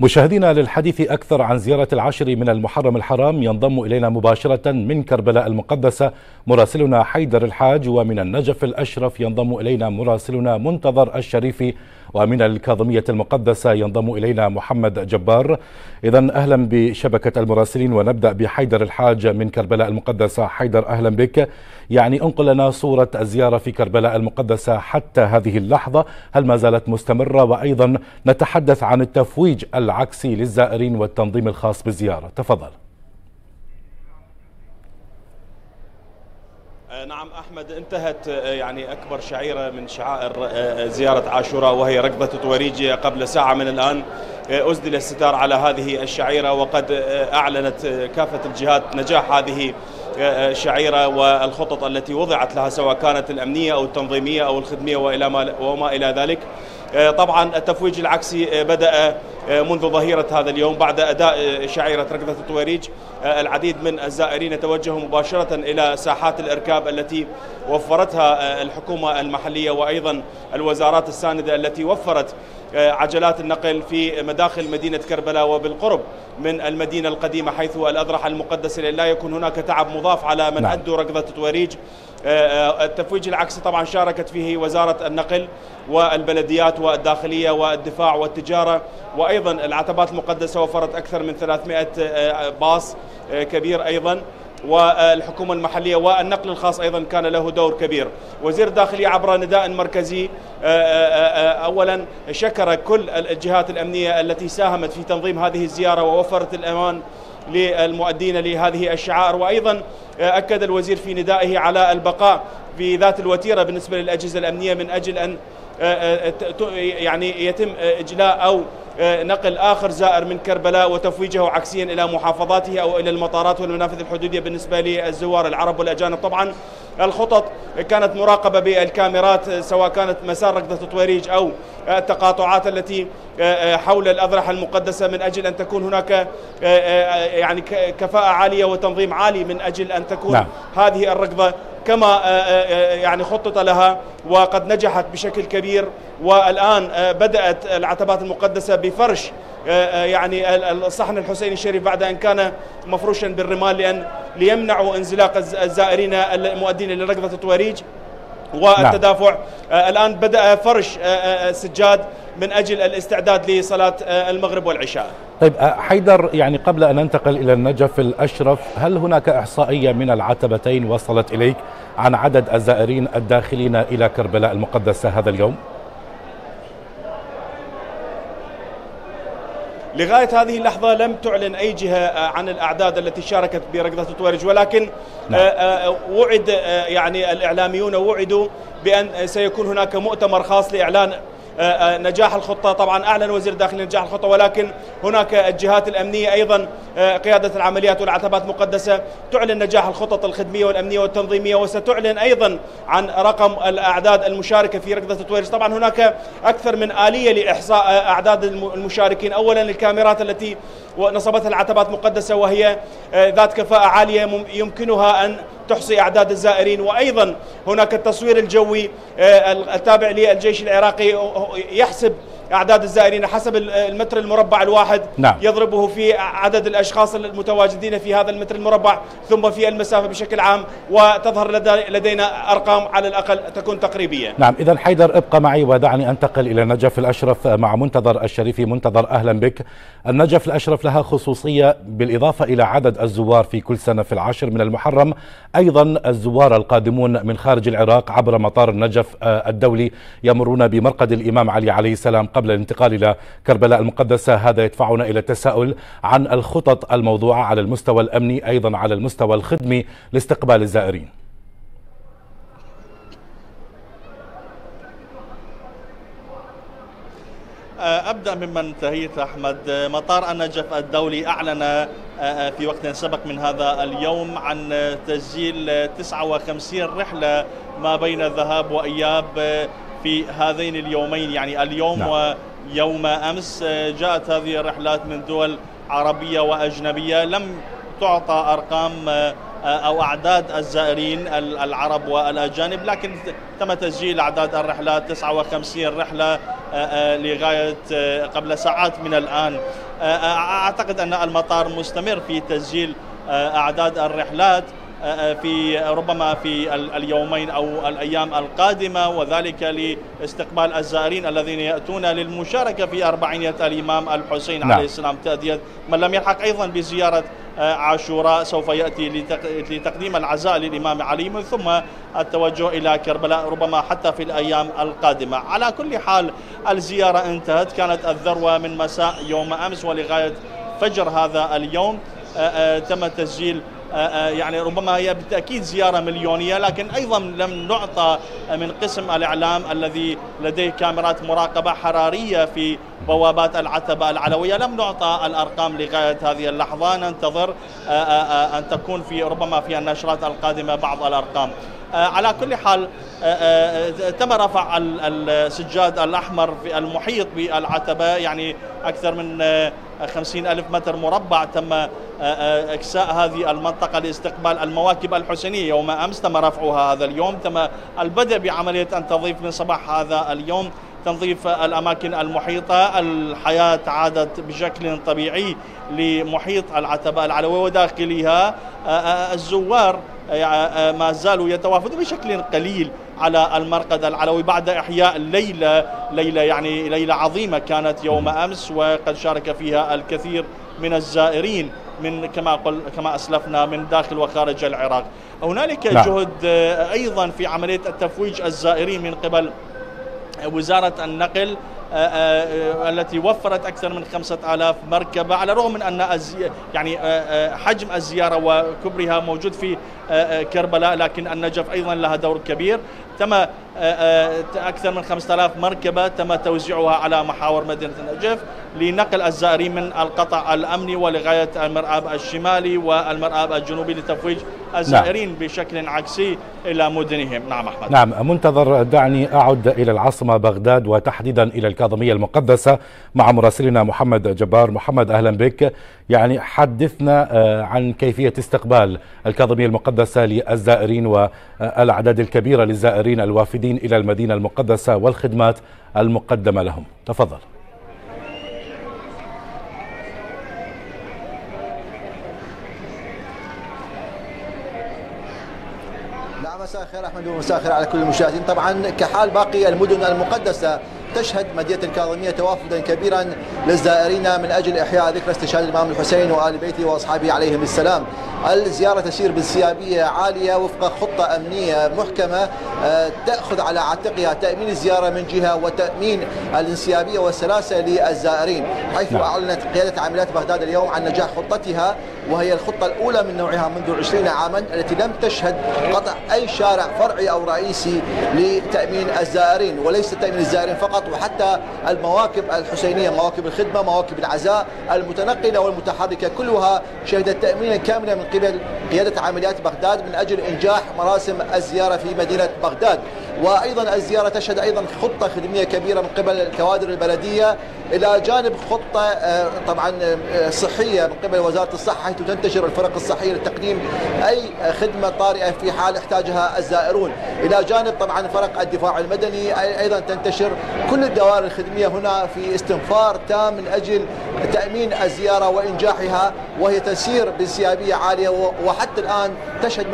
مشاهدينا للحديث أكثر عن زيارة العاشر من المحرم الحرام ينضم إلينا مباشرة من كربلاء المقدسة مراسلنا حيدر الحاج ومن النجف الأشرف ينضم إلينا مراسلنا منتظر الشريفي ومن الكاظمية المقدسة ينضم إلينا محمد جبار. إذا أهلا بشبكة المراسلين ونبدأ بحيدر الحاج من كربلاء المقدسة. حيدر أهلا بك. يعني أنقل لنا صورة الزيارة في كربلاء المقدسة حتى هذه اللحظة. هل ما زالت مستمرة؟ وأيضا نتحدث عن التفويج العكسي للزائرين والتنظيم الخاص بالزيارة. تفضل. نعم أحمد انتهت آه، يعني أكبر شعيرة من شعائر آه، زيارة عاشوراء وهي ركضه طويريج قبل ساعة من الآن اسدل الستار على هذه الشعيرة وقد أعلنت كافة الجهات نجاح هذه الشعيره والخطط التي وضعت لها سواء كانت الأمنية أو التنظيمية أو الخدمية وإلى ما وما إلى ذلك. طبعا التفويج العكسي بدأ منذ ظهيرة هذا اليوم بعد أداء شعيرة ركضة الطويريج العديد من الزائرين توجهوا مباشرة إلى ساحات الإركاب التي وفرتها الحكومة المحلية وأيضا الوزارات الساندة التي وفرت عجلات النقل في مداخل مدينة كربلاء وبالقرب من المدينة القديمة حيث الأضرحة المقدسة لا يكون هناك تعب مضاف على من نعم. أدوا ركضة الطويريج التفويج العكسي طبعا شاركت فيه وزارة النقل والبلديات والداخلية والدفاع والتجارة وأيضا العتبات المقدسة وفرت أكثر من 300 آه، باص آه، كبير أيضا. والحكومة المحلية والنقل الخاص أيضا كان له دور كبير. وزير الداخلية عبر نداء مركزي آه، أولا شكر كل الجهات الأمنية التي ساهمت في تنظيم هذه الزيارة ووفرت الأمان للمؤدين لهذه الشعائر وأيضا أكد الوزير في ندائه على البقاء في ذات الوتيرة بالنسبة للأجهزة الأمنية من أجل أن يعني يتم إجلاء أو نقل آخر زائر من كربلاء وتفويجه عكسيا إلى محافظاته أو إلى المطارات والمنافذ الحدودية بالنسبة للزوار العرب والأجانب. طبعا الخطط كانت مراقبة بالكاميرات سواء كانت مسار ركضة طويريج أو التقاطعات التي حول الأضرحة المقدسة من أجل أن تكون هناك يعني كفاءة عالية وتنظيم عالي من أجل أن تكون نعم. هذه الركضة كما آه، آه، آه، يعني خطط لها وقد نجحت بشكل كبير والآن بدأت العتبات المقدسة بفرش يعني الصحن الحسيني الشريف بعد أن كان مفروشا بالرمال لأن ليمنعوا انزلاق الزائرين المؤدين لركضة التواريج والتدافع نعم. الآن بدأ فرش سجاد من أجل الاستعداد لصلاة المغرب والعشاء طيب حيدر يعني قبل أن ننتقل إلى النجف الأشرف هل هناك إحصائية من العتبتين وصلت إليك عن عدد الزائرين الداخلين إلى كربلاء المقدسة هذا اليوم؟ لغاية هذه اللحظة لم تعلن أي جهة أه، عن الأعداد التي شاركت بركضة التوارج ولكن نعم. أه، وعد يعني الإعلاميون وعدوا بأن سيكون هناك مؤتمر خاص لإعلان آه، آه، نجاح الخطة. طبعا أعلن وزير الداخلية نجاح الخطة ولكن هناك الجهات الأمنية أيضا آه، قيادة العمليات والعتبات مقدسة تعلن نجاح الخطط الخدمية والأمنية والتنظيمية وستعلن أيضا عن رقم الأعداد المشاركة في ركضة التويرس طبعا هناك أكثر من آلية لإحصاء أعداد المشاركين. أولا الكاميرات التي نصبتها العتبات مقدسة وهي ذات كفاءة عالية يمكنها أن تحصي أعداد الزائرين. وأيضا هناك التصوير الجوي التابع للجيش العراقي يحسب أعداد الزائرين حسب المتر المربع الواحد نعم. يضربه في عدد الأشخاص المتواجدين في هذا المتر المربع ثم في المسافة بشكل عام وتظهر لدينا أرقام على الأقل تكون تقريبية. نعم إذا حيدر ابقى معي ودعني أنتقل إلى النجف الأشرف مع منتظر الشريفي منتظر أهلا بك. النجف الأشرف لها خصوصية بالإضافة إلى عدد الزوار في كل سنة في العاشر من المحرم. أيضا الزوار القادمون من خارج العراق عبر مطار النجف آه، الدولي يمرون بمرقد الإمام علي عليه السلام. قبل الانتقال إلى كربلاء المقدسة هذا يدفعنا إلى التساؤل عن الخطط الموضوعة على المستوى الأمني أيضا على المستوى الخدمي لاستقبال الزائرين. أبدأ مما انتهيت أحمد. مطار النجف الدولي أعلن آه، في وقت سبق من هذا اليوم عن تسجيل 59 رحلة ما بين الذهاب وإياب. في هذين اليومين يعني اليوم نعم. ويوم أمس جاءت هذه الرحلات من دول عربية وأجنبية. لم تعطى أرقام أو أعداد الزائرين العرب والأجانب لكن تم تسجيل أعداد الرحلات 59 رحلة لغاية قبل ساعات من الآن. أعتقد أن المطار مستمر في تسجيل أعداد الرحلات. في ربما في اليومين أو الأيام القادمة وذلك لاستقبال الزائرين الذين يأتون للمشاركة في أربعينية الإمام الحسين نعم. عليه السلام تاديه من لم يلحق أيضا بزيارة عاشوراء سوف يأتي لتقديم العزاء للإمام علي. من ثم التوجه إلى كربلاء ربما حتى في الأيام القادمة. على كل حال الزيارة انتهت. كانت الذروة من مساء يوم أمس ولغاية فجر هذا اليوم. تم تسجيل آه، آه، يعني ربما هي بالتأكيد زيارة مليونية لكن أيضا لم نعطى من قسم الإعلام الذي لديه كاميرات مراقبة حرارية في بوابات العتبة العلوية. لم نعطى الأرقام لغاية هذه اللحظة. ننتظر آه، أن تكون في ربما في النشرات القادمة بعض الأرقام. على كل حال تم رفع السجاد الأحمر في المحيط بالعتبة يعني أكثر من خمسين ألف متر مربع تم آه، آه، إكساء هذه المنطقة لاستقبال المواكب الحسينية. يوم أمس تم رفعها هذا اليوم. تم البدء بعملية التنظيف من صباح هذا اليوم. تنظيف الأماكن المحيطة. الحياة عادت بشكل طبيعي لمحيط العتبة العلوية وداخلها. آه، الزوار ما زالوا يتوافدون بشكل قليل. على المرقد العلوي بعد إحياء ليلة ليلة يعني ليلة عظيمة كانت يوم أمس وقد شارك فيها الكثير من الزائرين من كما قل كما أسلفنا من داخل وخارج العراق. هنالك لا. جهد أيضا في عملية التفويج الزائرين من قبل وزارة النقل آه، آه، التي وفرت أكثر من خمسة آلاف مركبة على الرغم من أن يعني آه، حجم الزيارة وكبرها موجود في كربلاء لكن النجف أيضا لها دور كبير. تم أكثر من 5000 مركبة تم توزيعها على محاور مدينة النجف لنقل الزائرين من القطع الأمني ولغاية المرآب الشمالي والمرآب الجنوبي لتفويج الزائرين نعم. بشكل عكسي إلى مدنهم. نعم أحمد. نعم منتظر دعني أعد إلى العاصمة بغداد وتحديدا إلى الكاظمية المقدسة مع مراسلنا محمد جبار. محمد أهلا بك. يعني حدثنا آه، عن كيفية استقبال الكاظمية المقدسة للزائرين والأعداد الكبيرة للزائرين الوافدين. إلى المدينة المقدسة والخدمات المقدمة لهم. تفضل. مساء الخير أحمد ومساء الخير على كل المشاهدين. طبعا كحال باقي المدن المقدسة تشهد مدينة الكاظمية توافدا كبيرا للزائرين من أجل إحياء ذكرى استشهاد الإمام الحسين وآل بيته وأصحابه عليهم السلام. الزيارة تسير بانسيابيه عالية وفق خطة أمنية محكمة آه، تأخذ على عاتقها تأمين الزياره من جهة وتأمين الانسيابية والسلاسة للزائرين حيث نعم. أعلنت قيادة عاملات بغداد اليوم عن نجاح خطتها وهي الخطة الأولى من نوعها منذ 20 عاما التي لم تشهد قطع أي شارع فرعي أو رئيسي لتأمين الزائرين وليس تأمين الزائرين فقط وحتى المواكب الحسينية مواكب الخدمة مواكب العزاء المتنقلة والمتحركة كلها شهدت تامينا كاملا من قبل قيادة عمليات بغداد من أجل إنجاح مراسم الزيارة في مدينة بغداد. وأيضا الزيارة تشهد أيضا خطة خدمية كبيرة من قبل الكوادر البلدية إلى جانب خطة آه، طبعا آه، صحية من قبل وزارة الصحة حيث تنتشر الفرق الصحية لتقديم أي خدمة طارئة في حال احتاجها الزائرون. إلى جانب طبعا فرق الدفاع المدني أيضا تنتشر كل الدوائر الخدمية هنا في استنفار تام من أجل تأمين الزيارة وإنجاحها وهي تسير بانسيابيه عالية وحتى الآن تشهد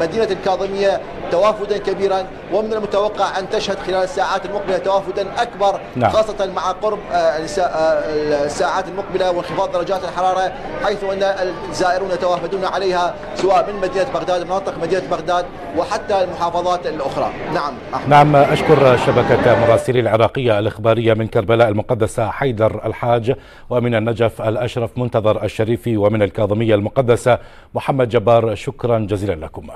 مدينة الكاظمية توافدا كبيرا ومن المتوقع أن تشهد خلال الساعات المقبلة توافدا أكبر نعم. خاصة مع قرب آه، آه، الساعات المقبلة وانخفاض درجات الحرارة حيث أن الزائرون يتوافدون عليها سواء من مدينة بغداد مناطق مدينة بغداد وحتى المحافظات الأخرى نعم أحمد. نعم أشكر شبكة مراسلي العراقية الإخبارية من كربلاء المقدسة حيدر الحاج ومن النجف الأشرف منتظر الشريفي ومن الكاظمية المقدسة محمد جبار شكرا جزيلا لكم